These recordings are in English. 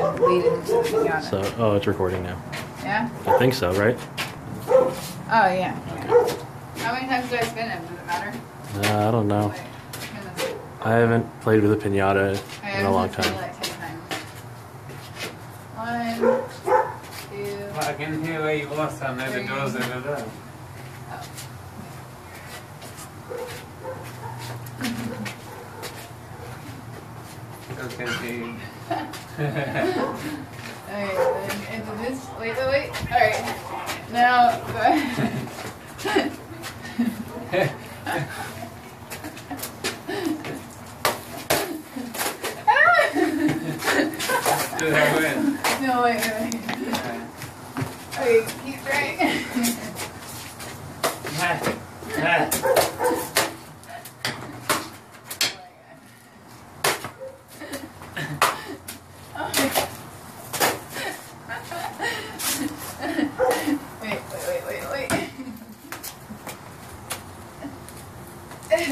and lead into the pinata. So, oh, it's recording now. yeah? I think so, right? Oh, yeah. yeah. How many times do I spin it? Does it matter? Uh, I don't know. Wait, I'm I haven't played with a pinata I in a long usually spin time. Like 10 times. One, two, Well, I can hear where you are, so I know the doors over there. I was gonna see. Alright, then into this. Wait, wait, wait. Alright. Now, go ahead. Did I win? no, wait, wait, wait. Okay. Okay, keep trying. Ha, ha. Wait, wait, wait, wait, wait. okay. Well,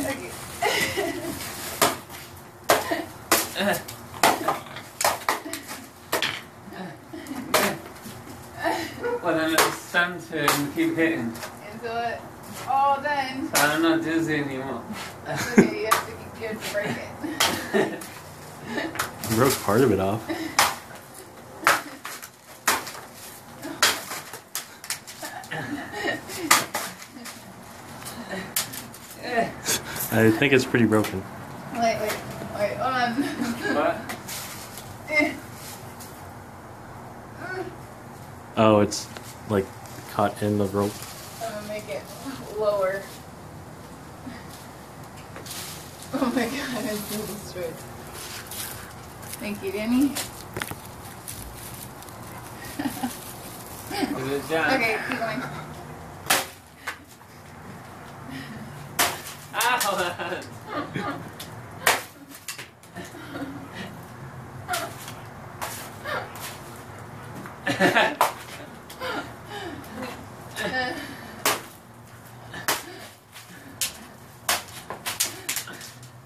then let's stand here and keep hitting. Until it all done. So I'm not dizzy anymore. That's okay, you have to, you have to break it. You broke part of it off. I think it's pretty broken. Wait, wait, wait, hold on. What? Oh, it's like caught in the rope. I'm gonna make it lower. Oh my god, I'm so destroyed. Thank you, Danny. Is it Okay, keep going.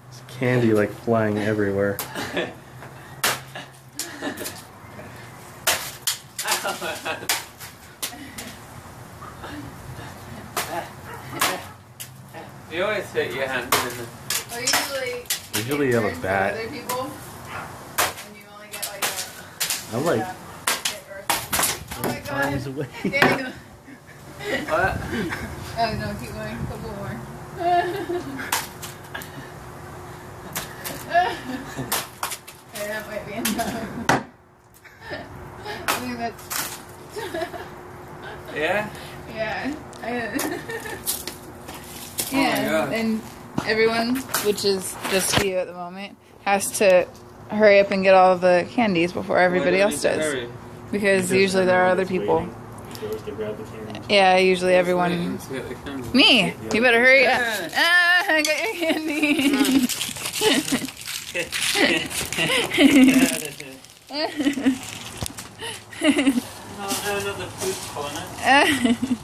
It's candy like flying everywhere. You always hit your hand in the. Well, usually. Usually you have a turns for bat. Other people, and you only get like a. I'm like yeah, Oh my god. arms away. Danny, What? oh no, keep going. A couple more. okay, that might be enough. I think that's. Yeah? Yeah. I, my yeah. God. And everyone, which is just you at the moment, has to hurry up and get all the candies before everybody else does. Because usually there are other people. Yeah, usually everyone. Me! You better hurry up. Ah, I got your candy. Oh, another food corner.